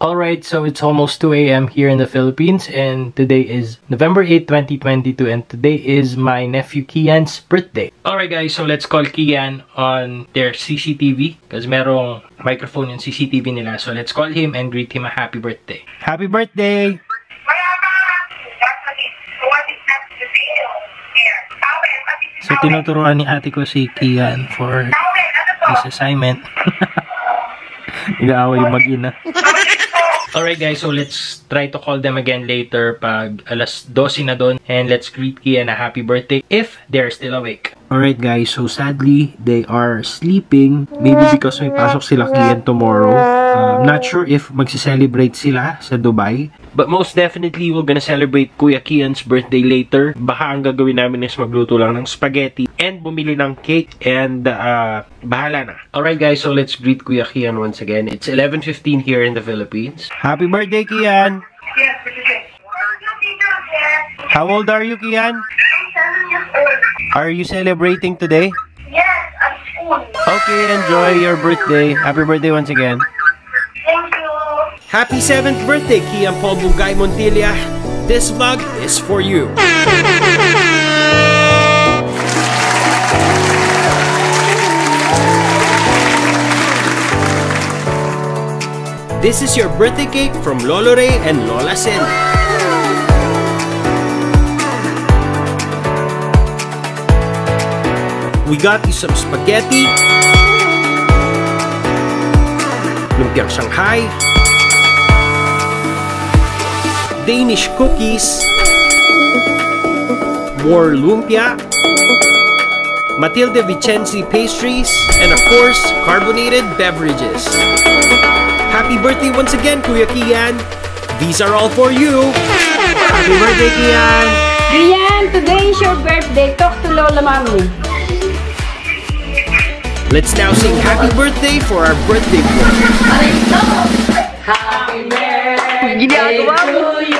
Alright, so it's almost 2 a.m. here in the Philippines and today is November 8, 2022 and today is my nephew Kian's birthday. Alright guys, so let's call Kian on their CCTV because merong microphone yung CCTV nila. So let's call him and greet him a happy birthday. Happy birthday! So tinuturuan ni ate ko si Kian for his assignment. Nag-aaway yung mag-ina. Alright guys, so let's try to call them again later pag alas 12 na doon. And let's greet Kian a happy birthday if they're still awake. Alright guys, so sadly, they are sleeping. Maybe because may pasok sila Kian tomorrow. Uh, not sure if magsi-celebrate sila sa Dubai. But most definitely, we're gonna celebrate Kuya Kian's birthday later. Baka ang gagawin namin is magluto lang ng spaghetti and bumili ng cake and uh, bahala na. Alright guys, so let's greet Kuya Kian once again. It's 11.15 here in the Philippines. Happy birthday, Kian! Yes, this is it. How old are you, Kian? I'm seven years old. Are you celebrating today? Yes, at school. Okay, enjoy your birthday. Happy birthday once again. Happy 7th birthday, Kian Paul Bugay Montilla. This vlog is for you. This is your birthday cake from Lolo Ray and Lola Sen. We got you some spaghetti, lumpiang Shanghai, Danish cookies, more lumpia, Matilde Vicenzi pastries, and of course, carbonated beverages. Happy birthday once again, Kuya Kian! These are all for you! Happy birthday, Kian! Rian, today is your birthday. Talk to Lola Mami. Let's now sing happy birthday for our birthday boy. Ginagawa mo. Happy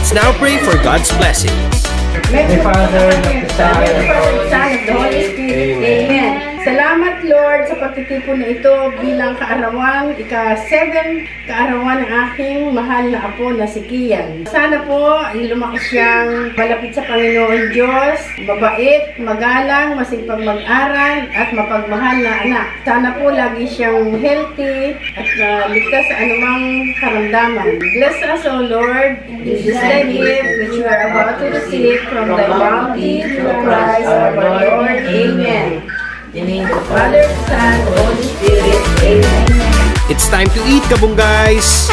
let's now pray for God's blessings. Pagtitipon na ito bilang kaarawan, ika-7 kaarawan ng aking mahal na apo na si Kian. Sana po lumaki siyang malapit sa Panginoon Diyos, mabait, magalang, masipag mag-aral, at mapagmahal na anak. Sana po lagi siyang healthy at uh, ligtas sa anumang karamdaman. Bless us, O Lord, this thy gift which we are about to receive from thy bounty through Christ our Lord. Amen. Holy Spirit. It's time to eat, kabong guys!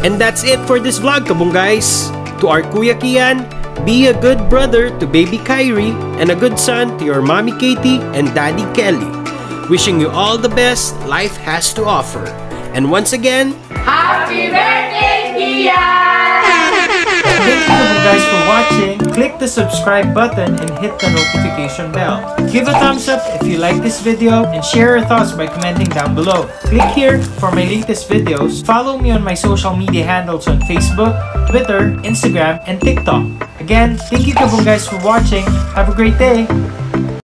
And that's it for this vlog, kabong guys! To our Kuya Kian, be a good brother to baby Kyrie and a good son to your mommy Katie and daddy Kelly. Wishing you all the best life has to offer. And once again, Happy birthday, Kian! Thank you guys for watching. Click the subscribe button and hit the notification bell. Give a thumbs up if you like this video and share your thoughts by commenting down below. Click here for my latest videos. Follow me on my social media handles on Facebook, Twitter, Instagram, and TikTok. Again, thank you kabong guys for watching. Have a great day.